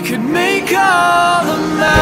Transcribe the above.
I could make all the mountains